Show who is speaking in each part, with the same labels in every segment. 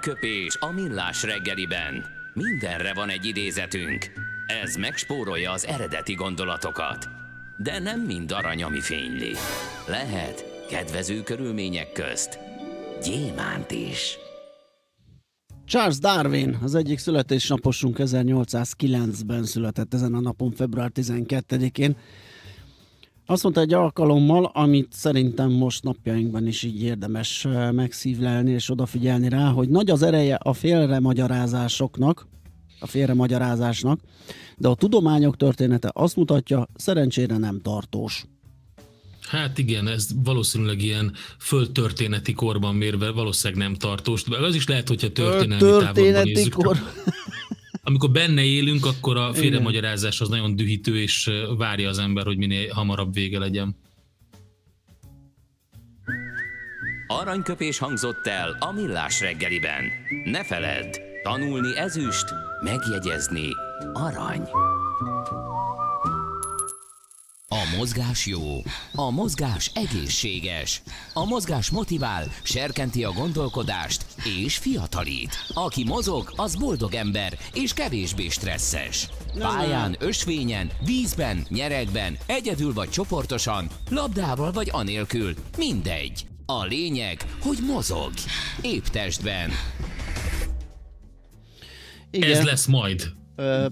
Speaker 1: Köpés a millás reggeliben. Mindenre van egy idézetünk. Ez megspórolja az eredeti gondolatokat. De nem mind arany, ami fényli. Lehet kedvező körülmények közt gyémánt is.
Speaker 2: Charles Darwin, az egyik születésnaposunk 1809-ben született ezen a napon, február 12-én. Azt mondta egy alkalommal, amit szerintem most napjainkban is így érdemes megszívlelni és odafigyelni rá, hogy nagy az ereje a félremagyarázásoknak, a félremagyarázásnak, de a tudományok története azt mutatja, szerencsére nem tartós.
Speaker 3: Hát igen, ez valószínűleg ilyen földtörténeti korban mérve valószínűleg nem tartós. De az is lehet, hogyha történelmi történeti nézzük. Kor. Amikor benne élünk, akkor a félremagyarázás az nagyon dühítő, és várja az ember, hogy minél hamarabb vége legyen.
Speaker 1: Aranyköpés hangzott el a millás reggeliben. Ne feledd, tanulni ezüst, megjegyezni arany. A mozgás jó, a mozgás egészséges, a mozgás motivál, serkenti a gondolkodást és fiatalít. Aki mozog, az boldog ember és kevésbé stresszes. Pályán, ösvényen, vízben, nyerekben, egyedül vagy csoportosan, labdával vagy anélkül, mindegy. A lényeg, hogy mozog. Épp testben.
Speaker 3: Igen. Ez lesz majd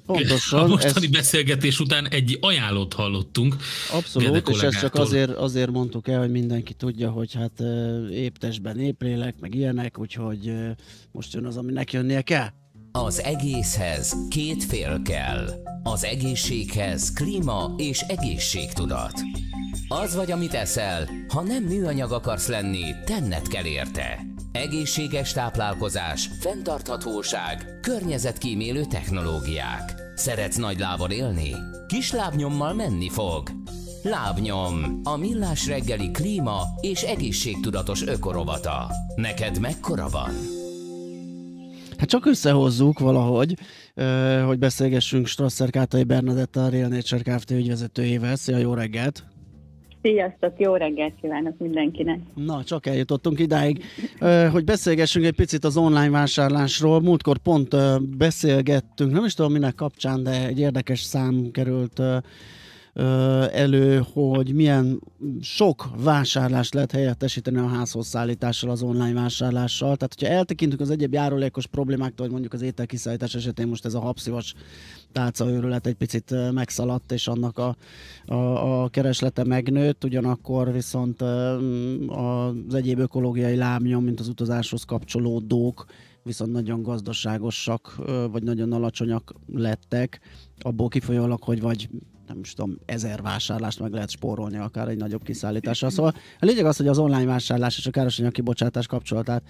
Speaker 2: Pontosan.
Speaker 3: A mostani ez... beszélgetés után egy ajánlót hallottunk.
Speaker 2: Abszolút, és ezt csak azért, azért mondtuk el, hogy mindenki tudja, hogy hát épp testben épp lélek, meg ilyenek, úgyhogy most jön az, aminek jönnie kell.
Speaker 1: Az egészhez két fél kell. Az egészséghez klíma és egészségtudat. Az vagy, amit eszel, ha nem műanyag akarsz lenni, tenned kell érte. Egészséges táplálkozás, fenntarthatóság, környezetkímélő technológiák. Szeretsz nagy lábon élni? Kis lábnyommal menni fog. Lábnyom, a millás reggeli klíma és egészségtudatos ökorovata. Neked mekkora van?
Speaker 2: Hát csak összehozzuk valahogy, hogy beszélgessünk Strasser Kátai Bernadetta, a Real Nature Kft. ügyvezetőjével. Szia, jó reggelt!
Speaker 4: Sziasztok, jó reggelt kívánok mindenkinek!
Speaker 2: Na, csak eljutottunk idáig, hogy beszélgessünk egy picit az online vásárlásról. Múltkor pont beszélgettünk, nem is tudom minek kapcsán, de egy érdekes szám került elő, hogy milyen sok vásárlást lehet helyettesíteni a házhoz szállítással, az online vásárlással. Tehát, hogyha eltekintünk az egyéb járulékos problémáktól, hogy mondjuk az ételkiszállítás esetén most ez a habszivas tálcaőrület egy picit megszaladt, és annak a, a, a kereslete megnőtt, ugyanakkor viszont az egyéb ökológiai lábnyom, mint az utazáshoz kapcsolódók, viszont nagyon gazdaságosak, vagy nagyon alacsonyak lettek, abból kifolyólag, hogy vagy nem is tudom, ezer vásárlást meg lehet spórolni akár egy nagyobb kiszállítással. Szóval a lényeg az, hogy az online vásárlás és a károsanyag kibocsátás kapcsolatát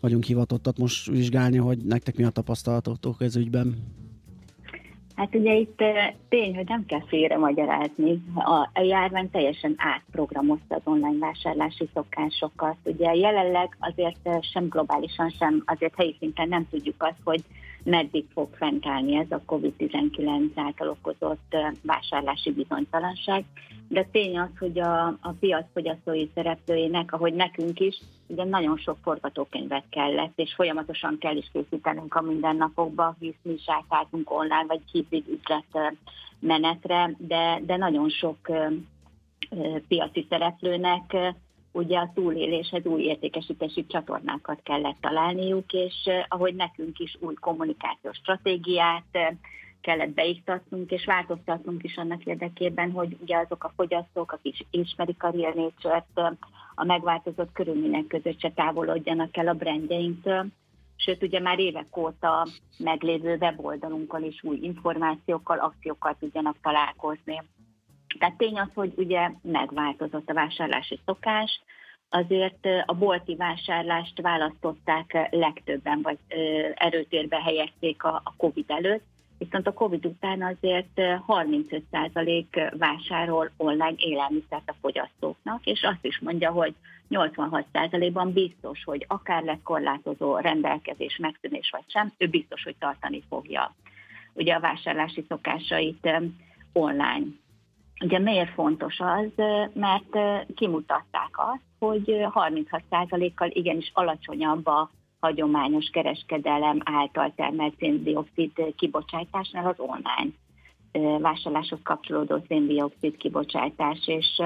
Speaker 2: vagyunk hivatottak most vizsgálni, hogy nektek mi a tapasztalatotok ez ügyben.
Speaker 4: Hát ugye itt tény, hogy nem kell félre magyarázni. A járvány teljesen átprogramozta az online vásárlási szokásokat. Ugye jelenleg azért sem globálisan, sem azért helyi szinten nem tudjuk azt, hogy meddig fog fennállni ez a COVID-19 által okozott vásárlási bizonytalanság. De tény az, hogy a, a piac fogyasztói szereplőinek, ahogy nekünk is, ugye nagyon sok forgatókönyvet kellett, és folyamatosan kell is készítenünk a mindennapokban, hisz mi is átálltunk online, vagy hibrid üzlet menetre, de, de nagyon sok piaci szereplőnek ugye a túléléshez új értékesítési csatornákat kellett találniuk, és ahogy nekünk is új kommunikációs stratégiát kellett beiktatnunk, és változtatnunk is annak érdekében, hogy ugye azok a fogyasztók, akik ismerik a Real nature a megváltozott körülmények között se távolodjanak el a brandjeinktől, sőt ugye már évek óta meglévő weboldalunkon is új információkkal, akciókkal tudjanak találkozni. Tehát tény az, hogy ugye megváltozott a vásárlási szokás, azért a bolti vásárlást választották legtöbben, vagy erőtérbe helyezték a COVID előtt, viszont a COVID után azért 35% vásárol online élelmiszert a fogyasztóknak, és azt is mondja, hogy 86%-ban biztos, hogy akár lesz korlátozó rendelkezés, megszűnés vagy sem, ő biztos, hogy tartani fogja ugye a vásárlási szokásait online. Ugye miért fontos az? Mert kimutatták azt, hogy 36%-kal igenis alacsonyabb a hagyományos kereskedelem által termelt széndiokszid kibocsátásnál az online vásárláshoz kapcsolódó széndiokszid kibocsátás, és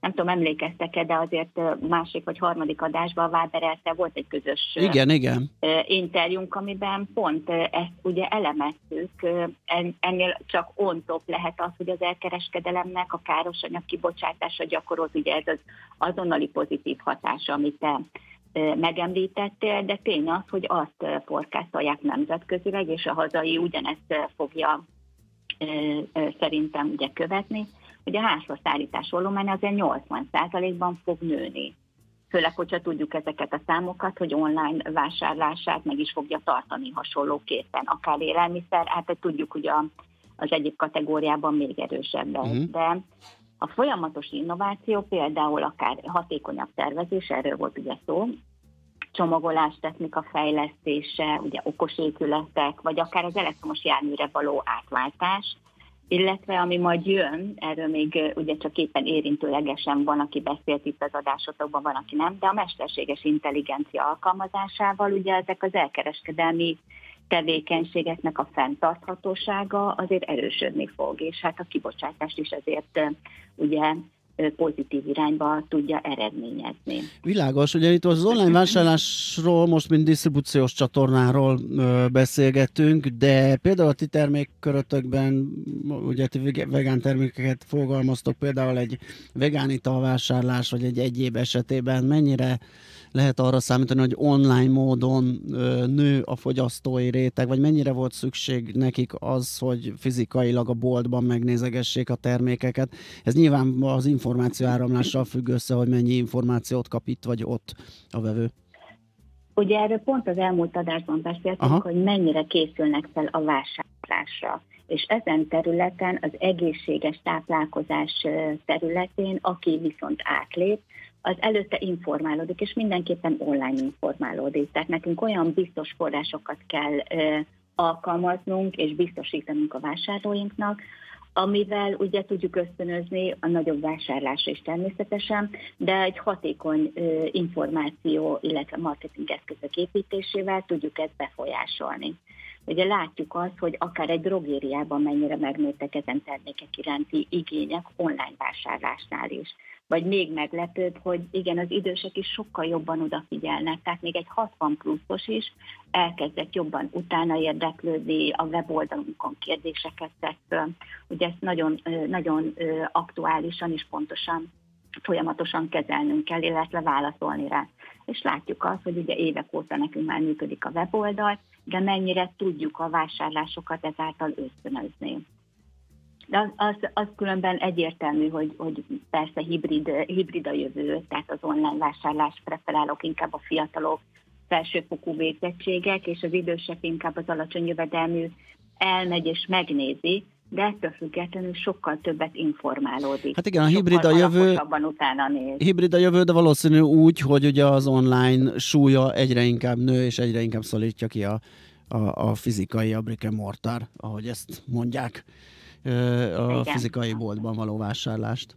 Speaker 4: nem tudom, emlékeztek-e, de azért másik vagy harmadik adásban a Váberelte volt egy közös
Speaker 2: igen, igen.
Speaker 4: interjúnk, amiben pont ezt ugye elemeztük, ennél csak on-top lehet az, hogy az elkereskedelemnek a káros anyag kibocsátása gyakorolt, ugye ez az azonnali pozitív hatása, amit te megemlítettél, de tény az, hogy azt forkászolják nemzetközileg, és a hazai ugyanezt fogja szerintem ugye követni, hogy a házhoz szállítás volumen azért 80%-ban fog nőni. Főleg, hogyha tudjuk ezeket a számokat, hogy online vásárlását meg is fogja tartani hasonlóképpen, akár élelmiszer, hát tudjuk, hogy a, az egyik kategóriában még erősebb Uh-huh. De a folyamatos innováció például akár hatékonyabb tervezés, erről volt ugye szó, csomagolás technika fejlesztése, ugye okos épületek, vagy akár az elektromos járműre való átváltás, illetve ami majd jön, erről még ugye csak éppen érintőlegesen van, aki beszélt itt az adásotokban, van, aki nem, de a mesterséges intelligencia alkalmazásával ugye ezek az elkereskedelmi tevékenységeknek a fenntarthatósága azért erősödni fog, és hát a kibocsátást is ezért ugye pozitív irányba tudja eredményezni.
Speaker 2: Világos, ugye itt az online vásárlásról most mint disztribúciós csatornáról beszélgetünk, de például a ti termékkörötökben, ugye ti vegán termékeket fogalmaztok, például egy vegán italvásárlás, vagy egy egyéb esetében mennyire lehet arra számítani, hogy online módon nő a fogyasztói réteg, vagy mennyire volt szükség nekik az, hogy fizikailag a boltban megnézegessék a termékeket. Ez nyilván az információ áramlással függ össze, hogy mennyi információt kap itt vagy ott a vevő.
Speaker 4: Ugye erről pont az elmúlt adásban beszéltünk, hogy mennyire készülnek fel a vásárlásra. És ezen területen, az egészséges táplálkozás területén, aki viszont átlép, az előtte informálódik, és mindenképpen online informálódik. Tehát nekünk olyan biztos forrásokat kell ö, alkalmaznunk és biztosítanunk a vásárlóinknak, amivel ugye tudjuk ösztönözni a nagyobb vásárlásra is természetesen, de egy hatékony információ, illetve marketing eszközök építésével tudjuk ezt befolyásolni. Ugye látjuk azt, hogy akár egy drogériában mennyire megnőttek ezen termékek iránti igények online vásárlásnál is vagy még meglepőbb, hogy igen, az idősek is sokkal jobban odafigyelnek, tehát még egy 60 pluszos is elkezdett jobban utána érdeklődni, a weboldalunkon kérdéseket tett Ugye ezt nagyon, nagyon aktuálisan és pontosan folyamatosan kezelnünk kell, illetve válaszolni rá. És látjuk azt, hogy ugye évek óta nekünk már működik a weboldal, de mennyire tudjuk a vásárlásokat ezáltal ösztönözni. De az, az, az különben egyértelmű, hogy, hogy persze hibrid, hibrid a jövő, tehát az online vásárlás preferálok inkább a fiatalok, felsőfokú végzettségek, és az idősek inkább az alacsony jövedelmű elmegy és megnézi, de ettől függetlenül sokkal többet informálódik.
Speaker 2: Hát igen, a hibrid a jövő,
Speaker 4: utána néz.
Speaker 2: hibrid a jövő, de valószínű úgy, hogy ugye az online súlya egyre inkább nő, és egyre inkább szorítja ki a, a, a fizikai, a brick mortar, ahogy ezt mondják a Igen. fizikai boltban való vásárlást.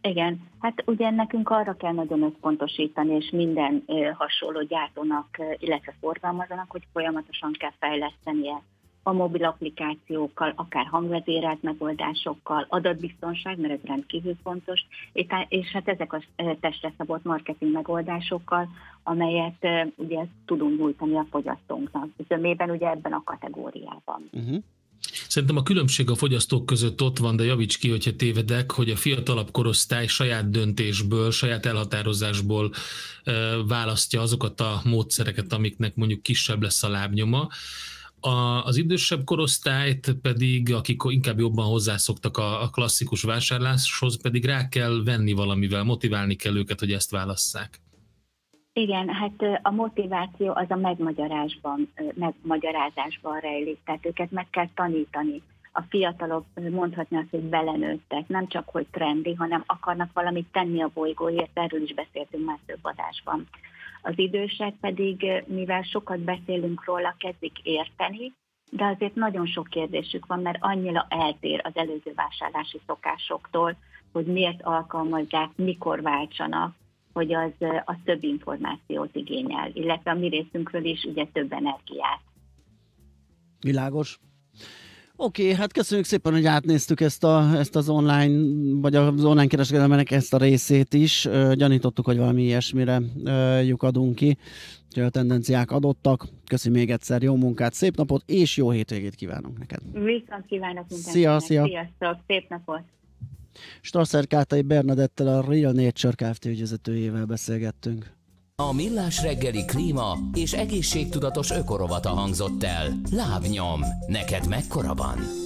Speaker 4: Igen, hát ugye nekünk arra kell nagyon összpontosítani, és minden hasonló gyártónak, illetve forgalmazónak, hogy folyamatosan kell fejlesztenie a mobil applikációkkal, akár hangvezérelt megoldásokkal, adatbiztonság, mert ez rendkívül fontos, és hát ezek a testre szabott marketing megoldásokkal, amelyet ugye tudunk nyújtani a fogyasztónknak. Zömében ugye ebben a kategóriában. Uh-huh.
Speaker 3: Szerintem a különbség a fogyasztók között ott van, de javíts ki, hogyha tévedek, hogy a fiatalabb korosztály saját döntésből, saját elhatározásból választja azokat a módszereket, amiknek mondjuk kisebb lesz a lábnyoma. A, az idősebb korosztályt pedig, akik inkább jobban hozzászoktak a, a klasszikus vásárláshoz, pedig rá kell venni valamivel, motiválni kell őket, hogy ezt válasszák.
Speaker 4: Igen, hát a motiváció az a megmagyarázásban, megmagyarázásban rejlik, tehát őket meg kell tanítani. A fiatalok mondhatni azt, hogy belenőttek, nem csak hogy trendi, hanem akarnak valamit tenni a bolygóért, erről is beszéltünk már több adásban. Az idősek pedig, mivel sokat beszélünk róla, kezdik érteni, de azért nagyon sok kérdésük van, mert annyira eltér az előző vásárlási szokásoktól, hogy miért alkalmazzák, mikor váltsanak, hogy az, az több információt igényel, illetve a mi részünkről is ugye több energiát.
Speaker 2: Világos. Oké, okay, hát köszönjük szépen, hogy átnéztük ezt, a, ezt az online, vagy az online kereskedelmenek ezt a részét is. Gyanítottuk, hogy valami ilyesmire lyukadunk ki, hogy a tendenciák adottak. Köszi még egyszer, jó munkát, szép napot, és jó hétvégét kívánunk neked.
Speaker 4: Viszont kívánok mindenkinek.
Speaker 2: Szia, szia.
Speaker 4: Sziasztok, szép napot.
Speaker 2: Strasser Kátai Bernadettel, a Real Nature Kft. ügyvezetőjével beszélgettünk.
Speaker 1: A Millás reggeli klíma és egészségtudatos ökorovata hangzott el. Lábnyom, neked mekkora van?